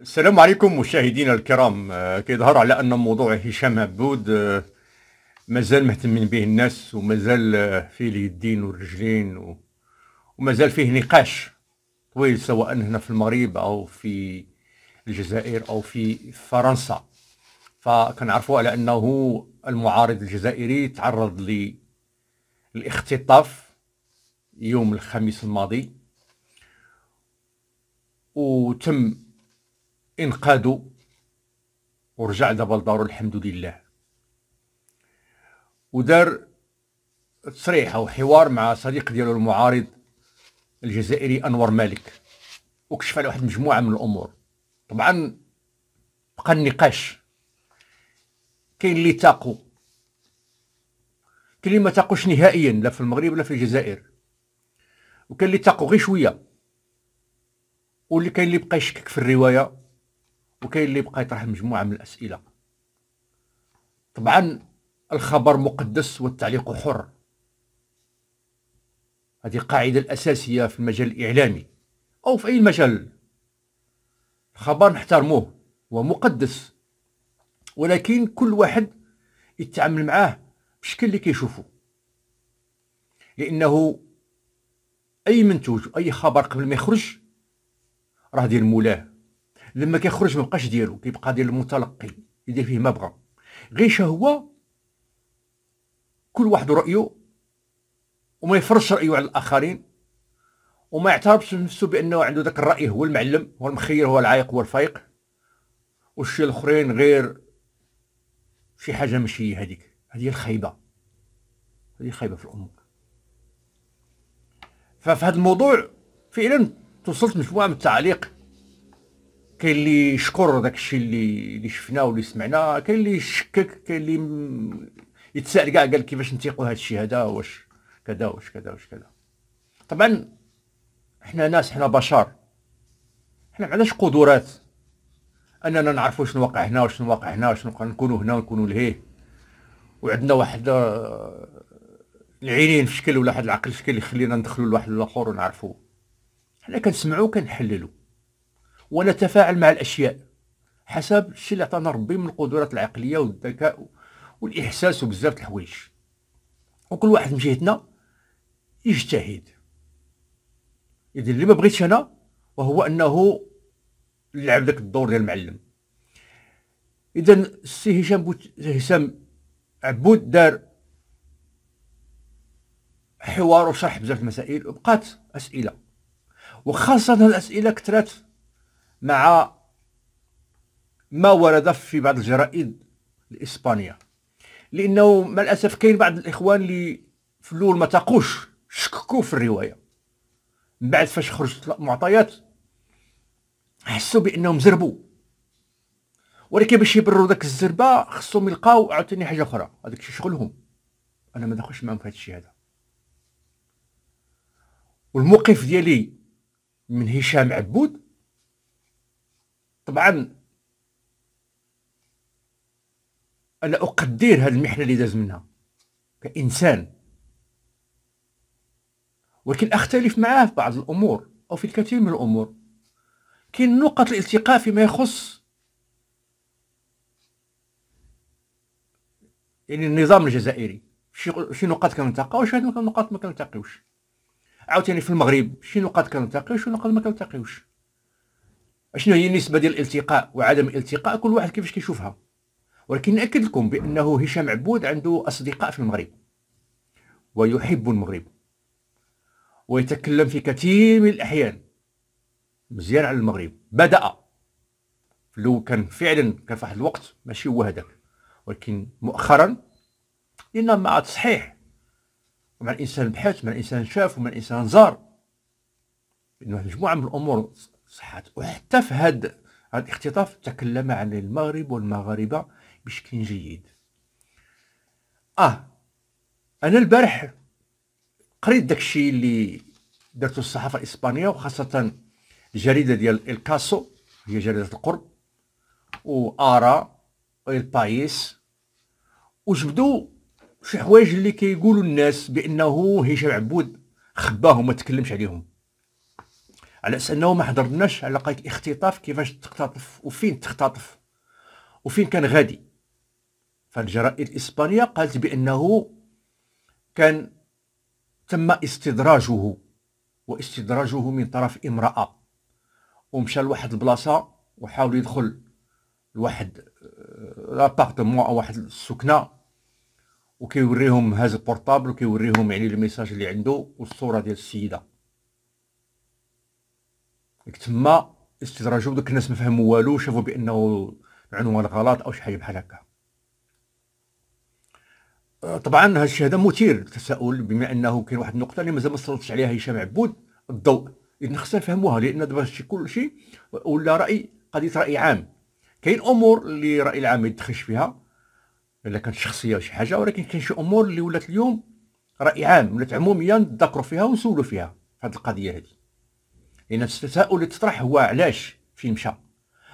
السلام عليكم مشاهدينا الكرام. آه، كيظهر على أن موضوع هشام عبود آه، مازال مهتمين به الناس ومازال آه، فيه اليدين والرجلين ومازال فيه نقاش طويل سواء هنا في المغرب أو في الجزائر أو في فرنسا. فكنعرفوا على أنه المعارض الجزائري تعرض للاختطاف يوم الخميس الماضي وتم انقاذوا ورجع دابا لدارو الحمد لله. ودار تصريح أو حوار مع صديق ديالو المعارض الجزائري أنور مالك. وكشف على واحد المجموعه من الأمور. طبعا بقى النقاش. كاين اللي تاقوا كاين اللي ما تاقوش نهائيا لا في المغرب ولا في الجزائر. وكاين اللي تاقوا غير شوية. واللي كاين اللي بقى يشكك في الرواية. وكاين اللي بقى يطرح مجموعة من الأسئلة. طبعا الخبر مقدس والتعليق حر. هذه قاعدة الأساسية في المجال الإعلامي أو في أي مجال. الخبر نحترموه هو مقدس. ولكن كل واحد يتعامل معاه بشكل اللي كيشوفه لأنه أي منتوج أي خبر قبل ما يخرج راه ديال مولاه. لما كيخرج ما بقاش ديالو كيبقى ديال المتلقي يدير فيه ما بغى غير هو كل واحد رأيه وما يفرضش رأيه على الآخرين وما يعترفش بنفسه بأنه عنده ذاك الرأي هو المعلم هو المخير هو العايق هو الفايق. والشي الآخرين غير شي حاجة ماشي هذيك. هذه الخيبة. هذه خيبة في الأمور. ففي هذا الموضوع فعلا توصلت مجموعة من التعليق. كاين اللي يشكر داك الشيء اللي اللي شفناه واللي سمعناه كاين اللي يشكك كاين اللي يتساءل كاع قال كيفاش نتيقوا هذا الشيء هذا واش كذا واش كذا واش كذا. طبعا إحنا ناس إحنا بشر. إحنا ما عندناش قدرات أننا نعرفوا شنو واقع هنا وشنو واقع هنا وشنو نكونوا هنا ونكونوا لهيه. وعندنا واحد آه، العينين في شكل ولا واحد العقل في شكل يخلينا ندخلوا لواحد الآخر ونعرفوا حنا كنسمعوا وكنحللوا ونتفاعل مع الأشياء حسب الشيء اللي عطانا ربي من القدرات العقلية والذكاء والإحساس وبزاف الحوايج. وكل واحد من جهتنا يجتهد. اذا اللي ما بغيتش أنا وهو أنه يلعب ذاك الدور ديال المعلم. اذا السي هشام. هشام عبود دار حوار وشرح بزاف المسائل وبقات أسئلة. وخاصة الأسئلة كثرت مع ما ورد في بعض الجرائد الإسبانية لأنه مع الأسف كاين بعض الإخوان اللي في الأول ما تاقوش شككوا في الرواية. من بعد فاش خرجت المعطيات حسوا بأنهم زربوا. ولكن باش يبرروا داك الزربة خصهم يلقاو عاوتاني حاجة أخرى. هذاك الشيء شغلهم. أنا ما داخلش معاهم في هذا الشيء هذا. والموقف ديالي من هشام عبود طبعا أنا أقدر هذه المحنة اللي داز منها كإنسان ولكن أختلف معاه في بعض الأمور أو في الكثير من الأمور. كاين نقط الالتقاء فيما يخص يعني النظام الجزائري. شي نقاط كنلتقاو وشي نقاط ما كنلتقيوش. عاوتاني في المغرب شي نقاط كنلتقيو وشي نقاط ما كنلتقيوش. شنو هي النسبة ديال الالتقاء وعدم الالتقاء؟ كل واحد كيفاش كيشوفها. ولكن نأكد لكم بأنه هشام عبود عنده أصدقاء في المغرب. ويحب المغرب. ويتكلم في كثير من الأحيان. مزيان على المغرب. بدأ. لو كان فعلا كان في واحد الوقت ماشي هو هذاك ولكن مؤخرا لأن مع تصحيح مع الإنسان بحث مع الإنسان شاف ومع الإنسان زار. مجموعة من الأمور صحات وحتى في هذا الاختطاف تكلم عن المغرب والمغاربة بشكل جيد. آه أنا البارح قريت داك الشيء اللي درته الصحافة الإسبانية وخاصة الجريدة ديال إلكاسو هي جريدة القرب وآرا البايس وجبدوا شي حوايج اللي كيقولوا الناس بأنه هشام عبود خباهم ما تكلمش عليهم. على أساس انه ما حضرناش على قضيه الاختطاف كيفاش تختطف وفين تختطف. وفين كان غادي. فالجرائد الإسبانية قالت بأنه كان تم استدراجه واستدراجه من طرف امرأة. ومشى لواحد البلاصة وحاول يدخل لواحد لابارتمون أو واحد السكنة. وكيوريهم هذا ال portable وكيوريهم يعني ال message اللي عنده والصورة ديال السيدة. تما استدراجوا دوك الناس ما فهموا والو شافوا بأنه العنوان غلط أو شي حاجة بحال هكا. آه، طبعا هذا الشيء هذا مثير للتساؤل بما أنه كاين واحد النقطة اللي مازال ما سلطش عليها هشام عبود الضوء. اذا خصنا نفهموها لأن دابا شي كل شيء ولا رأي قضية رأي عام. كاين أمور اللي الراي العام ما يدخلش فيها إلا كانت شخصية ولا شي حاجة ولكن كاين شي أمور اللي ولات اليوم رأي عام ولات عموميا نتذكروا فيها ونسولوا فيها في هذه القضية هذه. لأن التساؤل اللي تطرح هو علاش فين مشى.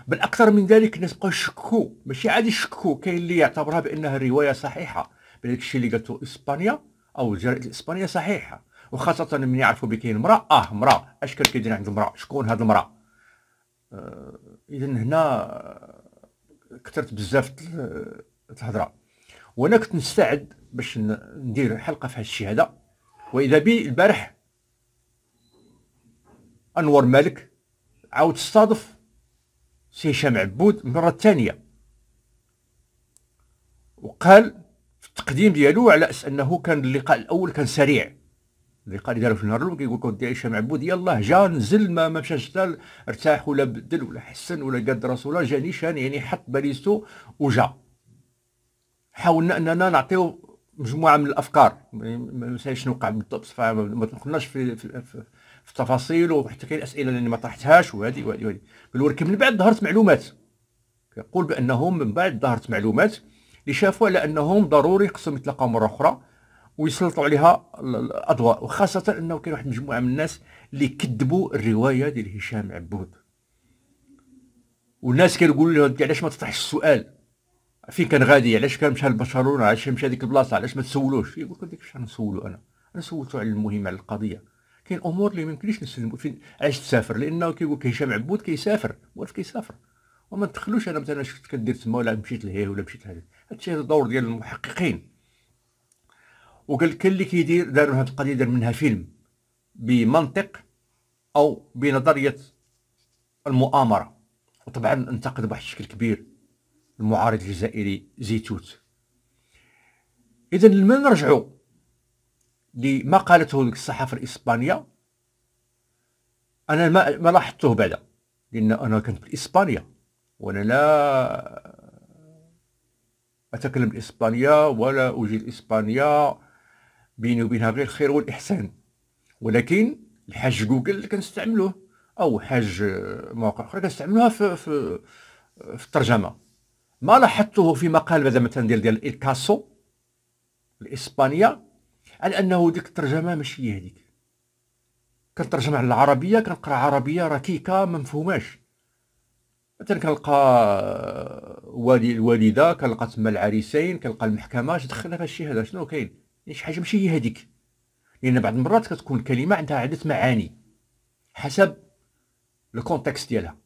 بل أكثر من ذلك الناس بقاو يشككوا. ماشي عادي يشككوا. كاين اللي يعتبرها بأنها رواية صحيحة. بهذاك الشيء اللي قالته إسبانيا أو الجرائد الاسبانيه صحيحة. وخاصة من يعرفوا بكاين امرأة. آه امرأة. اش كان كيدير عند امراه شكون هذه المرأة؟ آه اذا هنا كثرت بزاف الهضرة. وأنا كنت نستعد باش ندير حلقة في هذا الشيء هذا. وإذا بي البارح أنور مالك عاود استضاف سي هشام عبود المره الثانية وقال في التقديم ديالو على أساس أنه كان اللقاء الأول كان سريع. اللقاء اللي دارو في النهار الأول كيقول لك هشام عبود يلاه جا نزل ما ما مشاش حتى ارتاح ولا بدل ولا حسن ولا قاد راسو ولا جا نيشان يعني حط باليستو وجا. حاولنا أننا نعطيو مجموعة من الأفكار ما شنو وقع بالضبط فما دخلناش في, في, في, في التفاصيل وحتى كاين أسئلة اللي ما طرحتهاش وهذه وهذه وهذه ولكن من بعد ظهرت معلومات. يقول بأنهم من بعد ظهرت معلومات اللي شافوا على انهم ضروري خصهم يتلاقاو مرة أخرى ويسلطوا عليها الأضواء. وخاصة أنه كاين واحد المجموعه من الناس اللي كذبوا الرواية ديال هشام عبود. والناس كيقولوا له علاش ما تطرحش السؤال؟ فين كان غادي؟ علاش كان مشى لبرشلونة؟ علاش مشى ديك البلاصه علاش ما تسولوش؟ يقول لك ديك نسولو أنا. أنا سولته على المهم على القضية. كاين أمور اللي ما نسلمو فين علاش تسافر لأنه كيقول هشام عبود كيسافر واش كيسافر. وما تدخلوش أنا مثلا شفت كدير تما ولا مشيت لهيه ولا مشيت لهذا. هادشي هذا دور ديال المحققين. وقال لك اللي كيدير داروا هاد القضية دار منها فيلم بمنطق أو بنظرية المؤامرة. وطبعا انتقد بواحد الشكل كبير المعارض الجزائري زيتوت. اذا لما نرجعوا لما قالته الصحافه الإسبانية. أنا ما, ما لاحظته بعدا لأن أنا كنت بالاسبانيا وأنا لا أتكلم الاسبانيه ولا أجيد اسبانيا بيني وبينها غير الخير والإحسان. ولكن الحاج جوجل كنستعملوه أو حاج مواقع أخرى كنستعملوها في في في الترجمة. ما لاحظته في مقال هذا مثلا ديال ديال الكاسو الإسبانية. على أنه ديك الترجمة ماشي هي هذيك كنترجم على العربية كنقرا عربية ركيكة ما مفهوماش. مثلا كنلقى والي الوالدة كنلقى تما العريسين كنلقى المحكمة اش دخلنا في هادشي هذا شنو كاين؟ شي حاجة ماشي هي هذيك لأن بعض المرات كتكون الكلمة عندها عدة معاني حسب ال contexte ديالها.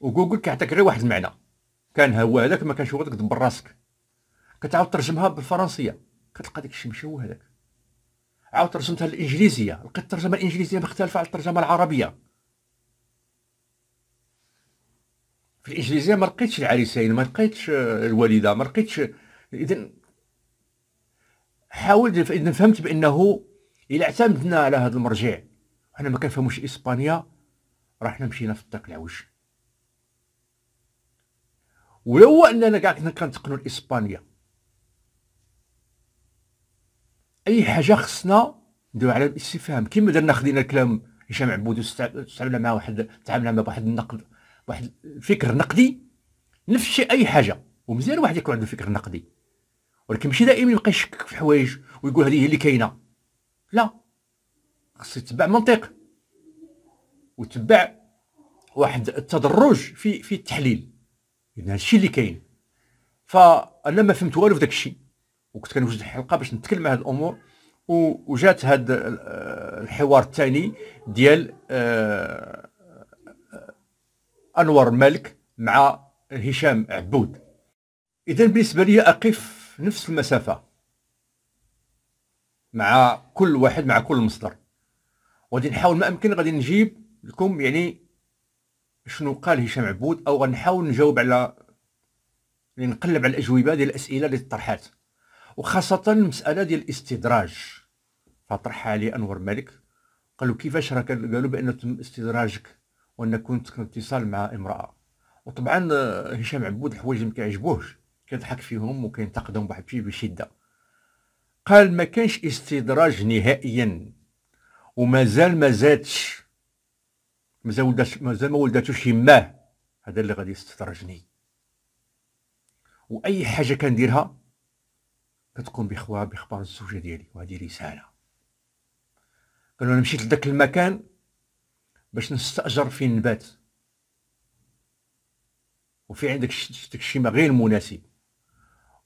وجوجل كيعطيك غير واحد المعنى. كان هو هذاك ما كانش هو هذاك دبر راسك. كتعاود ترجمها بالفرنسية. كتلقى داك الشيء ماشي هو هذاك. عاود ترجمتها للإنجليزية. لقيت الترجمة الإنجليزية مختلفة على الترجمة العربية. في الإنجليزية ما لقيتش العريسين ما لقيتش الوالدة ما لقيتش اذا حاولت اذا فهمت بأنه إلا اعتمدنا على هذا المرجع. وحنا ما كنفهموش إسبانيا رحنا مشينا في الطريق العوج ولو أننا كاع كنا كنتقنوا الإسبانية أي حاجة خصنا نديرو على الإستفهام. كيما درنا خدينا الكلام هشام عبود استعملنا مع واحد تعاملنا مع واحد النقد واحد الفكر نقدي. نفس الشيء أي حاجة. ومزيان واحد يكون عنده فكر نقدي. ولكن ماشي دائما يبقى يشكك في حوايج ويقول هذه هي اللي كاينة. لا. خص يتبع منطق. ويتبع واحد التدرج في في التحليل. يعني هادشي اللي كاين. فأنا ما فهمت والو في داك الشيء. وكنت كنوجد حلقه باش نتكلم على هاد الأمور وجات هذا الحوار الثاني ديال أنور مالك مع هشام عبود. اذا بالنسبة لي أقف نفس المسافة مع كل واحد مع كل مصدر. وغادي نحاول ما أمكن غادي نجيب لكم يعني شنو قال هشام عبود أو غنحاول نجاوب على يعني نقلب على الأجوبة ديال الأسئلة اللي طرحات وخاصة المساله ديال الاستدراج. فطرحها علي أنور مالك قالوا كيفاش راه قالوا بأن تم استدراجك وأن كنت اتصال مع امرأة. وطبعا هشام عبود الحوايج ما كيعجبوهش. كيضحك فيهم وكينتقدهم بواحد الشيء بشدة. قال ما كانش استدراج نهائيا. ومازال ما زادش. مازال مازال ما ولداتوش يماه. هذا اللي غادي يستدرجني. وأي حاجة كنديرها كتكون بخوا بخبار الزوجة ديالي وهذه رسالة. قالوا أنا مشيت لذاك المكان باش نستأجر فين نبات وفي عندك داك ما غير مناسب.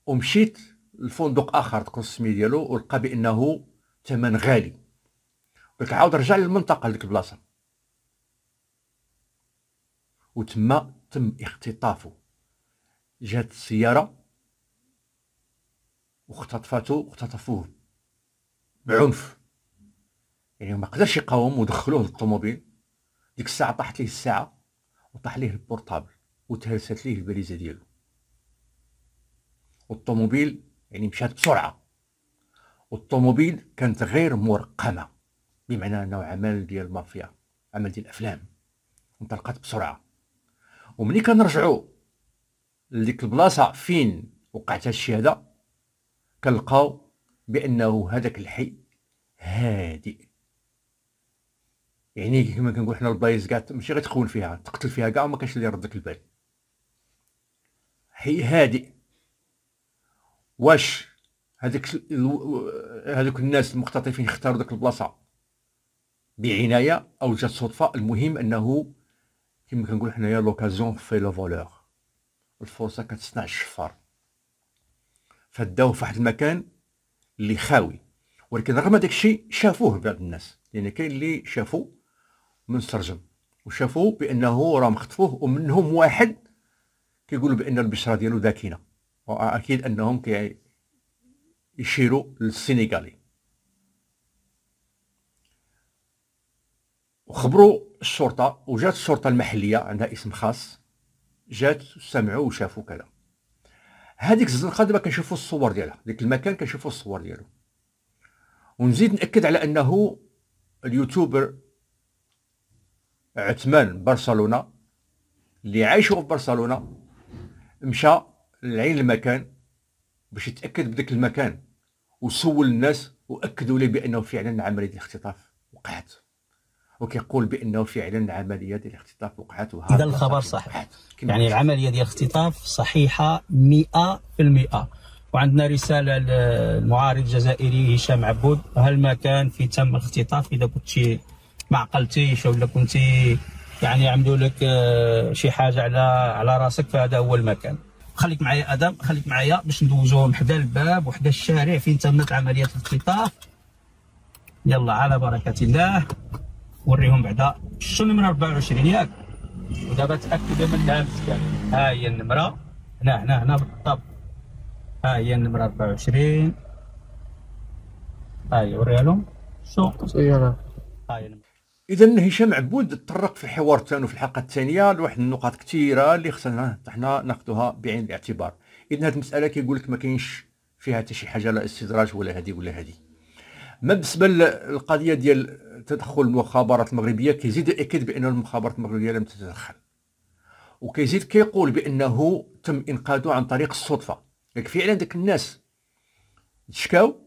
ومشيت لفندق آخر تقول السميه ديالو ولقى بأنه ثمن غالي. قلت عاود رجع للمنطقة لديك البلاصة. وتما تم اختطافه. جات السيارة واختطفاتو اختطفوه بعنف. يعني ما قدرش يقاوم ودخلوه للطوموبيل. ديك الساعة طاحت ليه الساعة وطاح ليه البورطابل وتهرست ليه الباليزه ديالو. والطوموبيل يعني مشات بسرعة. والطوموبيل كانت غير مرقمه بمعنى أنه عمل ديال المافيا عمل ديال الأفلام. انطلقت بسرعة. وملي كنرجعوا لديك البلاصة فين وقعت هذا كنلقاو بأنه هذاك الحي هادئ. يعني كما كنقول حنا البلايص كاع ماشي غير تخون فيها تقتل فيها كاع وما كانش اللي يردك البال. حي هادئ. واش هذيك هذوك الناس المختطفين اختاروا ديك البلاصة؟ بعناية أو جات صدفة. المهم أنه كما كنقول حنايا l'occasion fait le voleur. الفرصة كتصنع الشفار. فداوه في واحد المكان اللي خاوي. ولكن رغم داك الشيء شافوه بعض الناس. لأن يعني كاين اللي شافوا من سرجم وشافوا بأنه راه مخطفوه ومنهم واحد كيقولوا بأن البشرة ديالو داكنه وأكيد أنهم كي يشيروا للسينيغالي. وخبروا الشرطة وجات الشرطة المحلية عندها اسم خاص جات سمعوا وشافوا كذا. هذيك الزنقه دابا كنشوفوا الصور ديالها ديك المكان كنشوفوا الصور ديالو. ونزيد نأكد على أنه اليوتيوبر عثمان برشلونة اللي عايشوا في برشلونة مشى لعين المكان باش يتأكد بداك المكان وسول الناس وأكدوا لي بأنه فعلا عمليه الاختطاف وقعت. وكيقول بأنه فعلا عملية ديال الاختطاف وقعت وهذا اذا الخبر صحيح. يعني العملية ديال الاختطاف صحيحة 100% وعندنا رسالة للمعارض الجزائري هشام عبود. هل ما كان في تم الاختطاف إذا كنت ما عقلتيش ولا كنت يعني عملوا لك آه، شي حاجة على على راسك فهذا هو المكان. خليك معايا أدم خليك معايا باش ندوزوهم حدا الباب وحدا الشارع فين تمت عملية الاختطاف. يلا على بركة الله. وريهم بعدا. شو النمره 24 ياك؟ ودابا تاكد منها مزيان ها هي النمرة. هنا هنا هنا بالضبط. ها هي النمرة 24 ها هي وريها لهم. شو؟ ها هي إذا هشام عبود تطرق في الحوار الثاني وفي الحلقة الثانية لواحد النقاط كثيره اللي خصنا حنا ناخذوها بعين الاعتبار. إذا هذه المسألة كيقول لك ما كاينش فيها حتى شي حاجة لا استدراج ولا هذه ولا هذه ما بالنسبة للقضيه ديال تدخل المخابرات المغربية كيزيد ياكد بأن المخابرات المغربية لم تتدخل. وكيزيد كيقول بأنه تم إنقاذه عن طريق الصدفة. لكن فعلا داك الناس تشكاو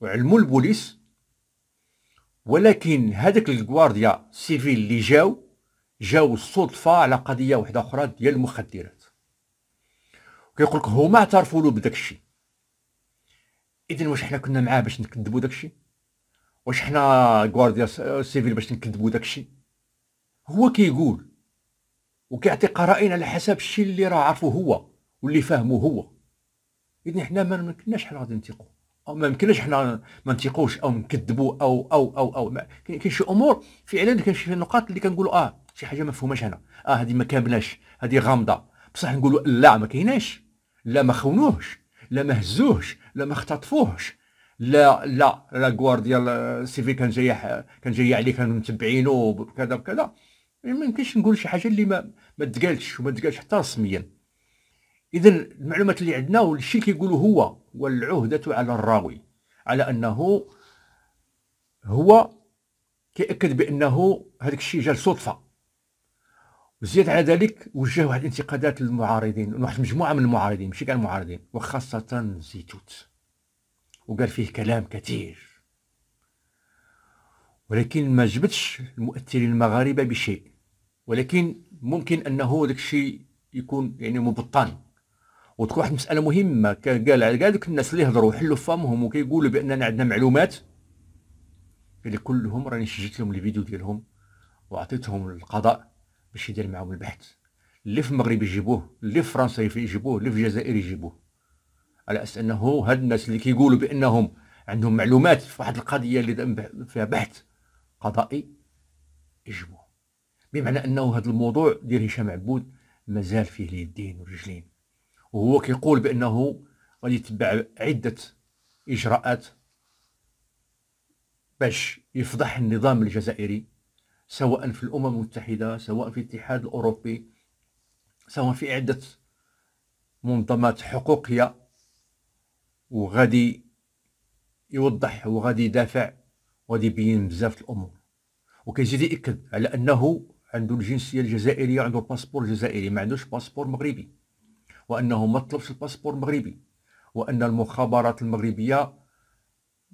وعلموا البوليس ولكن هذاك ال Guardia Civil اللي جاو جاو الصدفة على قضية واحدة أخرى ديال المخدرات. كيقول لك هما اعترفوا له بداك الشيء. اذا واش حنا كنا معاه باش نكذبوا داك الشيء واش حنا Guardia Civil باش نكذبوا داك الشيء هو كيقول وكيعطي قرائن على حسب الشيء اللي راه عارفه هو واللي فاهمه هو. اذا حنا ما كناش حنا غادي نثيقوا ما يمكنش حنا ما نثيقوش أو نكذبوا أو أو أو أو. كاين شي أمور فعلا كاين شي نقاط اللي كنقولوا آه شي حاجة ما فهماش أنا. آه هذه ما كاملاش هذه غامضة. بصح نقولوا لا ما كايناش. لا ما خونوهش. لا ما هزوهش لا ما اختطفوهش. لا لا لا غوارديا سيفي كان جاي كان جاي عليه كانوا متبعينه كذا وكذا. ما يمكنش نقول شي حاجة اللي ما ما تقالش وما تقالش حتى رسميا. اذا المعلومات اللي عندنا والشيء اللي كيقولوا هو والعهدة على الراوي على أنه هو كيأكد بأنه هذاك الشيء جا صدفة. وزيادة على ذلك وجه واحد الانتقادات للمعارضين واحد مجموعة من المعارضين ماشي كاع المعارضين وخاصة زيتوت. وقال فيه كلام كثير. ولكن ما جبتش المؤثرين المغاربة بشيء. ولكن ممكن أنه داك الشيء يكون يعني مبطن. وتكون واحد المساله مهمة قال على كاع دوك الناس اللي هضروا حلوا فمهم وكيقولوا بأننا عندنا معلومات. قال كلهم راني سجلت لهم الفيديو ديالهم وعطيتهم القضاء. باش يدير معاهم البحث. اللي في المغرب يجيبوه اللي في فرنسا يجيبوه اللي في الجزائر يجيبوه. على أساس أنه هاد الناس اللي كيقولوا بأنهم عندهم معلومات في واحد القضية اللي فيها بحث قضائي يجيبوه. بمعنى أنه هذا الموضوع ديال هشام عبود مازال فيه اليدين والرجلين. وهو كيقول بأنه غادي يتبع عدة إجراءات باش يفضح النظام الجزائري سواء في الأمم المتحدة سواء في الاتحاد الأوروبي سواء في عدة منظمات حقوقيه وغادي يوضح وغادي يدافع وغادي يبين بزاف الأمور. وكيزيد ياكد على أنه عنده الجنسية الجزائرية عنده ال passeport الجزائري ما عندوش passeport مغربي وأنه ما طلبش ال passeport المغربي وأن المخابرات المغربية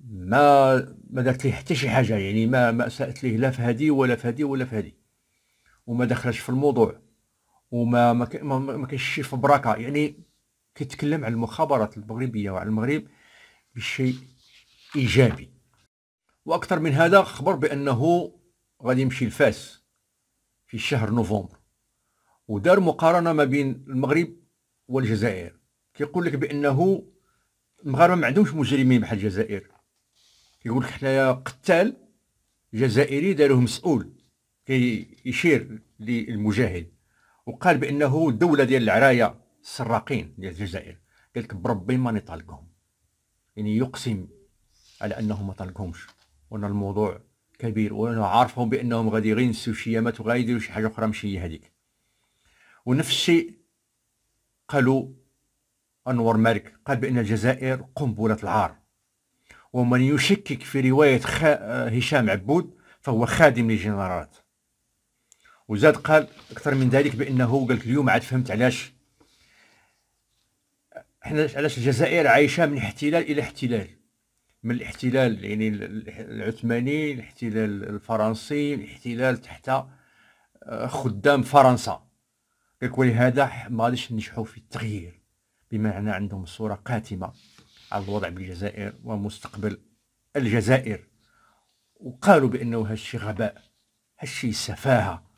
ما ما دارت ليه حتى شي حاجة يعني ما ما اساءت ليه لا في هذه ولا في هذه ولا في هذه وما دخلش في الموضوع وما ما ما, ما شي فبركه يعني كيتكلم عن المخابرات المغربية وعلى المغرب بشيء إيجابي. وأكثر من هذا خبر بأنه غادي يمشي لفاس في شهر نوفمبر ودار مقارنة ما بين المغرب والجزائر. كيقول لك بأنه المغاربه ما عندهمش مجرمين بحال الجزائر. كيقول لك حنايا قتال جزائري داروه مسؤول كيشير للمجاهد. وقال بأنه الدولة ديال العرايه السراقين ديال الجزائر. قال لك بربي ماني طالقهم يعني يقسم على انه ما طالقهمش. وأن الموضوع كبير. وأنا عارفهم بأنهم غادي غير ينسوا شيامات وغادي شي حاجة أخرى ماشي هي هذيك. ونفس الشيء قالوا أنور مالك. قال بأن الجزائر قنبلة العار. ومن يشكك في رواية خ... هشام عبود فهو خادم للجنرالات. وزاد قال أكثر من ذلك بأنه قال لك اليوم عاد فهمت علاش. إحنا علاش الجزائر عايشة من احتلال إلى احتلال. من الاحتلال يعني العثماني الاحتلال الفرنسي الاحتلال تحت آه، خدام فرنسا. ولهذا ما غاديش ننجحوا في التغيير. بمعنى عندهم صورة قاتمة. على الوضع بالجزائر ومستقبل الجزائر. وقالوا بأنه هادشي غباء هادشي سفاهة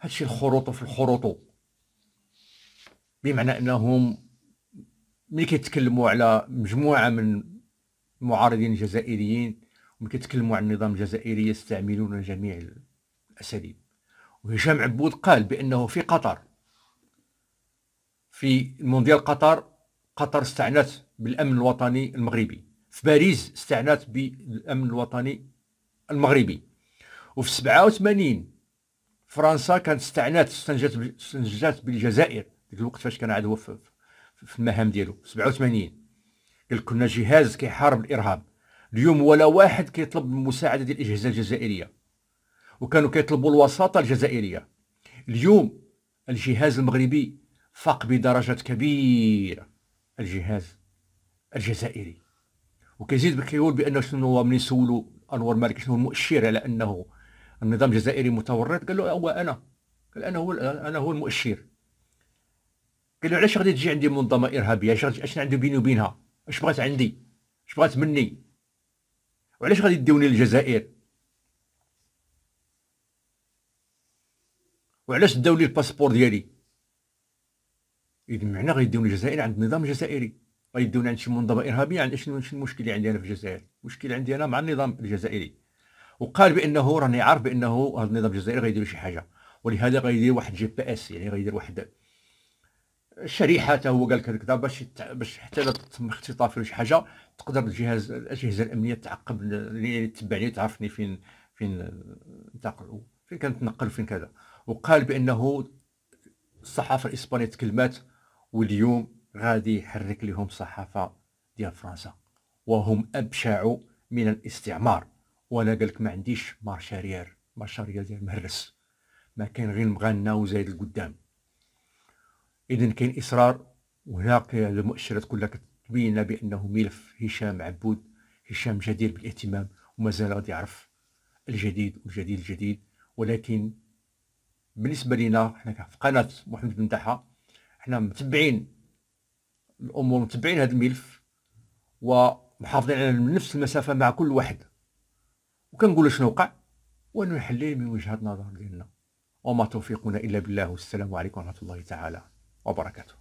هادشي الخروط في الخروط بمعنى أنهم ملي كيتكلموا على مجموعة من المعارضين الجزائريين وملي كيتكلموا عن النظام الجزائري يستعملون جميع الأساليب. وهشام عبود قال بأنه في قطر في مونديال قطر قطر استعنت بالأمن الوطني المغربي. في باريس استعنت بالأمن الوطني المغربي. وفي 87 فرنسا كانت استعنت استنجت استنجت بالجزائر. ديك الوقت فاش كان عاد هو في, في المهام ديالو. 87 قال كنا جهاز كيحارب الإرهاب. اليوم ولا واحد كيطلب المساعده ديال الأجهزة الجزائرية. وكانوا كيطلبوا الوساطة الجزائرية. اليوم الجهاز المغربي فاق بدرجة كبيرة. الجهاز الجزائري. وكيزيد كيقول بأنه شنو هو من سولوا أنور مالك شنو المؤشر على أنه النظام الجزائري متورط؟ قال له هو أنا. قال أنا هو أنا هو المؤشر. قال له علاش غادي تجي عندي منظمة إرهابية؟ اش عندي بيني وبينها؟ اش بغات عندي؟ اش بغات مني؟ وعلاش غادي يديوني للجزائر؟ وعلاش داو لي ال passeport ديالي؟ اذا معنى غيديوني للجزائر عند النظام الجزائري. غيدونا عند شي منظمة إرهابية عند شنو المشكل اللي عندي أنا في الجزائر؟ المشكل عندي أنا مع النظام الجزائري. وقال بانه راني عارف بأنه هذا النظام الجزائري غيدير شي حاجة ولهذا غيدير واحد GPS يعني غيدير واحد شريحة هو قال كذا باش باش حتى اذا تم اختطافي ولا شي حاجة تقدر الجهاز الأجهزة الأمنية تعقب يعني تتبعني تعرفني فين فين انتقل فين كنتنقل وفين كذا. وقال بأنه الصحافة الإسبانية تكلمات واليوم غادي يحرك لهم الصحافه ديال فرنسا وهم ابشع من الاستعمار. وأنا قال لك ما عنديش مارشاريير مارشاريير ديال مهرس. ما كاين غير مغنى وزايد القدام. اذا كاين إصرار وهناك المؤشرات كلها كتبين بأنه ملف هشام عبود هشام جدير بالاهتمام ومازال غادي يعرف الجديد والجديد الجديد. ولكن بالنسبة لنا حنا في قناه محمد بن تحا حنا متبعين الأمور متبعين هذا الملف ومحافظين على نفس المسافة مع كل واحد. وكنقول شنو وقع؟ ونحلل من وجهه نظر ديالنا. وما توفيقنا إلا بالله. والسلام عليكم ورحمة الله تعالى وبركاته.